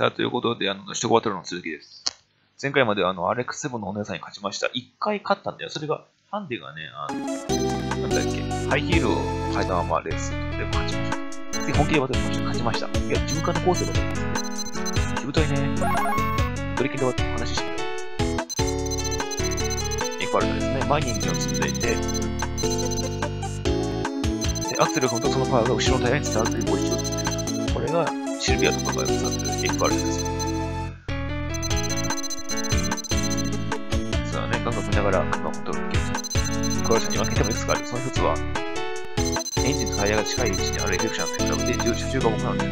さあ、ということで、あの、首都バトルの続きです。前回まであの、アレックス・セブンのお姉さんに勝ちました。一回勝ったんだよ。それが、ハンデがね、あの、なんだっけ、ハイヒールを履いたままレースで勝ちました。次、本気でバトルしました。勝ちました。いや、自分からコースでバトルですね。しぶといね。ドリキンで話してくれ。エクワルトですね。前にエンジンを積んでいて、でアクセルを踏むとそのパワーが後ろのタイヤに伝わるというポジションを作っている。これがシルビアとかが使ってるエクワルですよ。さあね、ガンガン見ながら車をコントロールできる。エクワルに分けてもいくつかある。その一つは、エンジンとタイヤが近い位置にあるエフェクションと比べて車重が重くなるんだよ。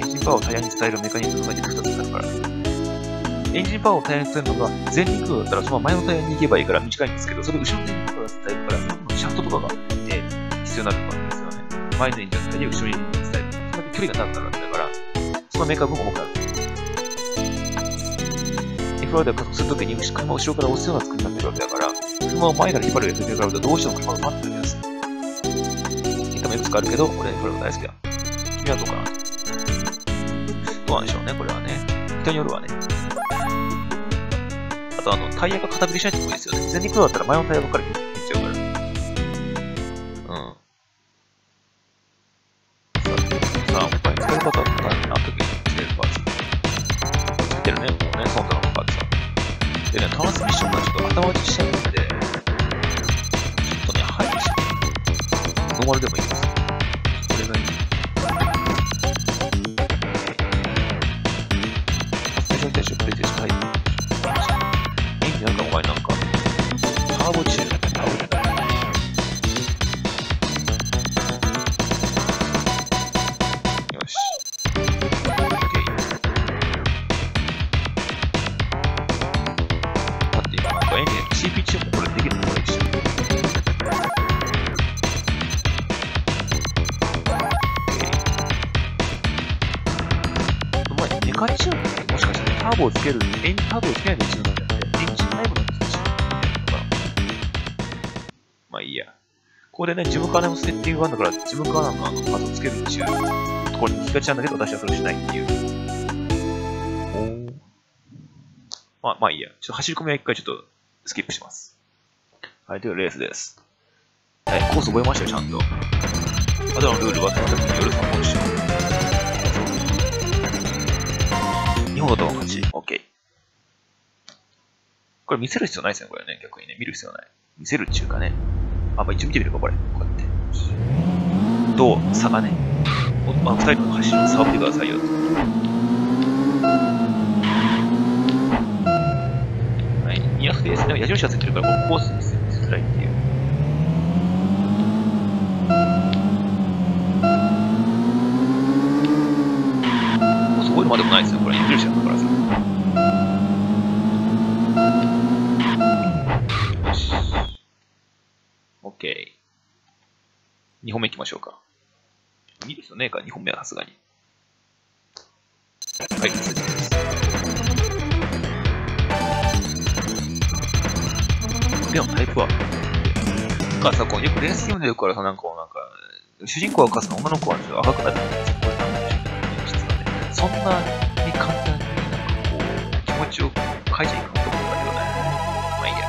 エンジンパワーをタイヤに伝えるメカニズムが軸2つあるから。エンジンパワーをタイヤに伝えるのが前輪駆動だったらその前のタイヤに行けばいいから短いんですけど、それ後ろのタイヤに伝えるから、そのシャフトとかが、えー必要になるわけですよね。前のエンジンを伝えて後ろに。距離が長くなるわけだから、そのメーカー分重くなる。エフローで加速するときに車を後ろから押すような作りになってるわけだから、車を前から引っ張るエフェクトがあるとどうしても車が待ってるんです。結果もいくつかあるけど、俺これが大好きだ。君はどうかなどうなんでしょうね、これはね。人によるわね。あとあの、タイヤが片振りしないといいですよね。前輪駆動だったら前のタイヤばっかり引っちゃうから。うん。さあ、方とかになった時にしてるパーツ。つけてるね、もうね、その他のパーツは。でね、トランスミッションがちょっと頭打ちしちゃうんで、ちょっとね、配置。ノーマルでもいいです。これがいい。最初に対してプレイテーションタイプ。エンジンなんかお前なんか、CP チーブもこれできるのこれ一緒。カニシウムってもしかしてターボをつける、エンターボをつけないで一緒なんじゃなくて、エンジン内部の一緒まあいいや。ここでね、自分からのセッティングがあるんだから、自分からのあのパーツをつけるっていうところに気がちなんだけど、私はそれをしないっていう。おまあ、まあいいや。ちょっと走り込みは一回ちょっとスキップします。はい、というレースです。はい、コース覚えましたよ、ちゃんと。あとのルールはその時による3本しよう。日本だと勝ち。OK。これ見せる必要ないですね、これね。逆にね。見る必要ない。見せるっていうかね。あ、まあ、一応見てみるか、これ。こうやって。どう差がね。おまあ、二人の走りを触ってくださいよ。い。やすいですね。矢印がついてるから、こうコースにしづらいっていう。もうそういのまでもないですよ。これ矢印だからさ。よし。OK。2本目行きましょうか。いいですよね、か2本目はさすがに。はい、続きです。でもタイプは、なんかさ、こうよくレース読んでるからさ、なんかこう、なんか、主人公が勝つの女の子はちょっと赤くなるんですよ。これなんでしょうね実はね。そんなに簡単になんかこう、気持ちを変えちゃいかんと思うんだけどね。まあいいや。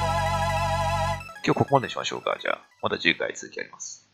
今日ここまでにしましょうか。じゃあ、また次回続きやります。